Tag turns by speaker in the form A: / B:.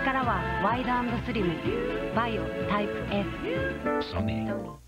A: れからはワイドスリムバイオタイプ S